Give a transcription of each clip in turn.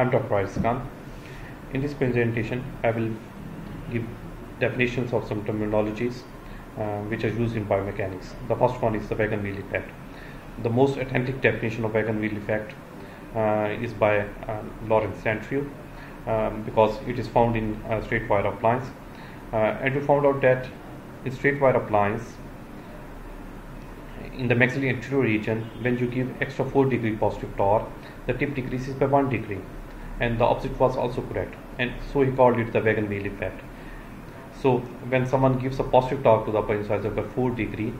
I'm Dr. In this presentation, I will give definitions of some terminologies uh, which are used in biomechanics. The first one is the wagon wheel effect. The most authentic definition of wagon wheel effect uh, is by uh, Lawrence Andrews um, because it is found in uh, straight wire appliance. Uh, and we found out that in straight wire appliance, in the maxillary anterior region, when you give extra 4 degree positive torque, the tip decreases by 1 degree. And the opposite was also correct. And so he called it the wagon wheel effect. So when someone gives a positive torque to the upper incisor by 4 degree,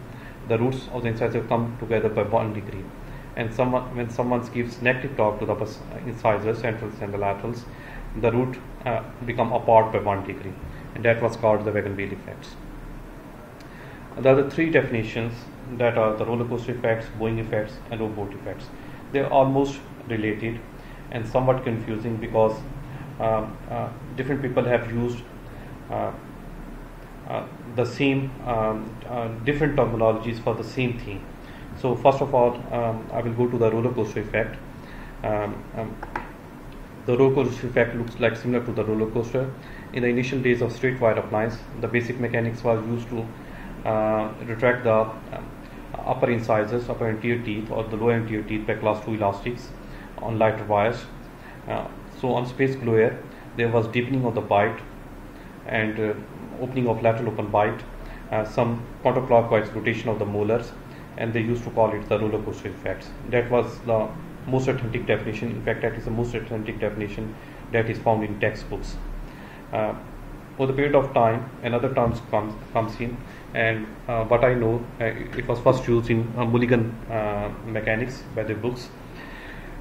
the roots of the incisor come together by 1 degree. And someone, when someone gives negative torque to the upper incisors, centrals and the laterals, the root uh, become apart by 1 degree. And that was called the wagon wheel effects. There are the three definitions that are the roller coaster effects, bowing effects, and rowboat effects. They're almost related and somewhat confusing because um, uh, different people have used uh, uh, the same um, uh, different terminologies for the same thing. So first of all, um, I will go to the roller coaster effect. Um, um, the roller coaster effect looks like similar to the roller coaster. In the initial days of straight wire appliance, the basic mechanics was used to uh, retract the upper incisors, upper anterior teeth or the lower anterior teeth by class 2 elastics on lighter wires. Uh, so on space glue there was deepening of the bite and uh, opening of lateral open bite, uh, some counterclockwise rotation of the molars and they used to call it the roller coaster effects. That was the most authentic definition. In fact, that is the most authentic definition that is found in textbooks. Uh, for the period of time, another term comes, comes in and uh, what I know, uh, it was first used in uh, Mulligan uh, mechanics by the books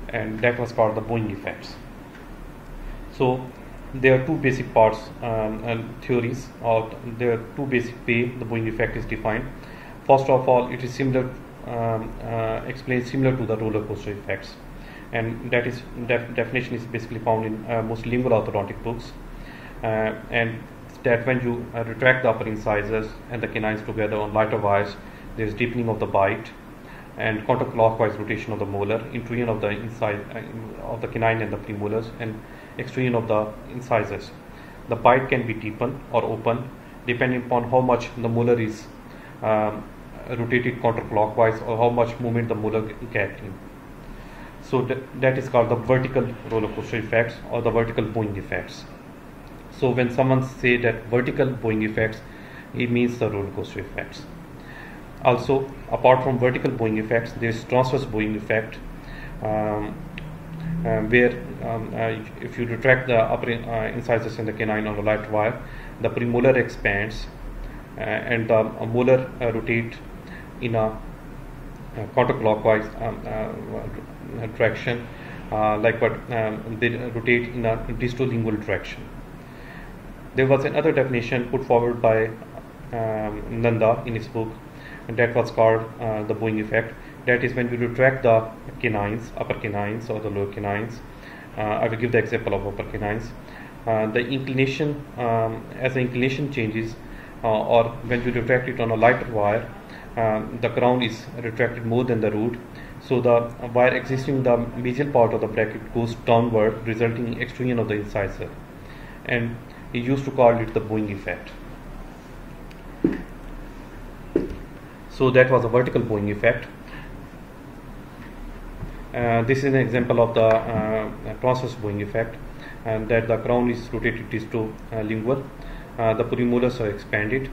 and that was called the bowing effects. So there are two basic parts um, and theories or there are two basic way the bowing effect is defined. First of all, it is similar, um, uh, explained similar to the roller coaster effects and that is def- definition is basically found in uh, most lingual orthodontic books and that when you uh, retract the upper incisors and the canines together on lighter wires, there is deepening of the bite and counterclockwise rotation of the molar, intrusion of the inside uh, of the canine and the premolars, and extrusion of the incisors. The bite can be deepened or open depending upon how much the molar is um, rotated counterclockwise or how much movement the molar get in. So th- that is called the vertical roller coaster effects or the vertical bowing effects. So when someone say that vertical bowing effects, it means the roller coaster effects. Also, apart from vertical bowing effects, there is transverse bowing effect, um, uh, where um, uh, if you retract the upper uh, incisors in the canine on the light wire, the premolar expands uh, and the molar uh, rotate in a counterclockwise um, direction, like what um, they rotate in a distolingual direction. There was another definition put forward by um, Nanda in his book, and that was called uh, the bowing effect. That is when you retract the canines, upper canines or the lower canines. Uh, I will give the example of upper canines. Uh, the inclination, um, as the inclination changes, uh, or when you retract it on a lighter wire, um, the crown is retracted more than the root. So the wire existing the mesial part of the bracket goes downward, resulting in extrusion of the incisor. And he used to call it the bowing effect. So that was a vertical bowing effect. Uh, this is an example of the uh, transverse bowing effect, and that the crown is rotated disto uh, lingual, uh, the premolars are expanded,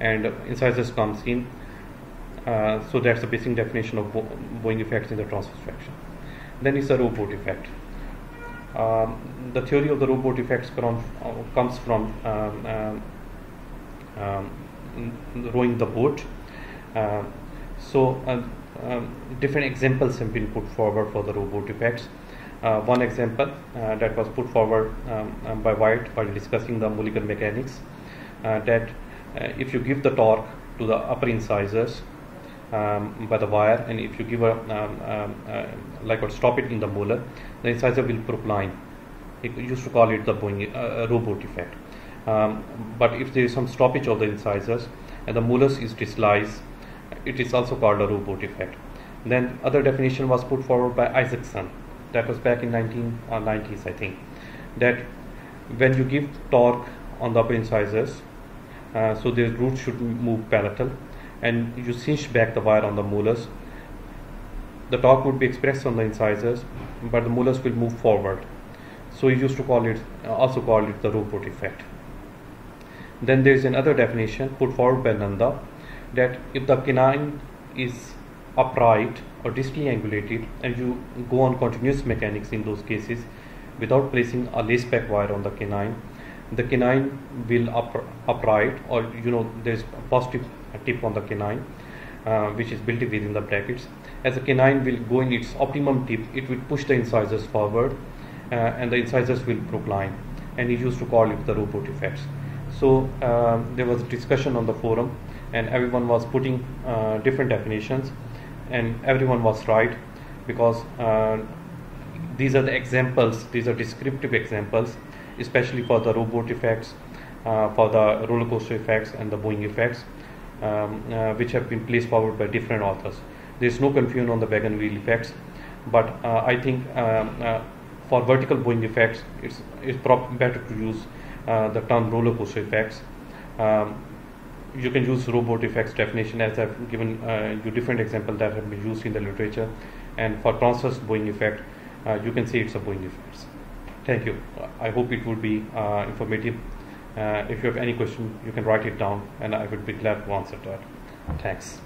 and incisors comes in. Uh, so that's the basic definition of Bo bowing effects in the transverse fraction. Then is the rowboat effect. Um, the theory of the rowboat effects from, uh, comes from um, um, um rowing the boat. Uh, so, uh, um, different examples have been put forward for the rowboat effects. Uh, one example uh, that was put forward um, by White while discussing the Mulligan mechanics uh, that if you give the torque to the upper incisors um, by the wire and if you give a um, um, uh, like what stop it in the molar the incisor will procline it used to call it the bowing, uh, rowboat effect um, but if there is some stoppage of the incisors and the molars is dislodged it is also called a rowboat effect. Then other definition was put forward by Isaacson. That was back in 1990s I think. That when you give torque on the upper incisors uh, so the root should move parallel and you cinch back the wire on the molars. The torque would be expressed on the incisors but the molars will move forward. So he used to call it uh, also called it the rowboat effect. Then there is another definition put forward by Nanda that if the canine is upright or distally angulated and you go on continuous mechanics in those cases without placing a lace back wire on the canine the canine will up, upright or you know there's a positive tip on the canine uh, which is built within the brackets. As the canine will go in its optimum tip it will push the incisors forward uh, and the incisors will procline and he used to call it the rowboat effects so uh, there was a discussion on the forum and everyone was putting uh, different definitions and everyone was right because uh, these are the examples these are descriptive examples especially for the rowboat effects uh, for the roller coaster effects and the bowing effects um, uh, which have been placed forward by different authors. There is no confusion on the wagon wheel effects but uh, I think um, uh, for vertical bowing effects it's, it's better to use the term roller coaster effects. Um, you can use rowboat effects definition as I've given uh, you different examples that have been used in the literature and for transverse bowing effect uh, you can say it's a bowing effect. Thank you. I hope it would be uh, informative. Uh, if you have any question you can write it down and I would be glad to answer that. Thanks.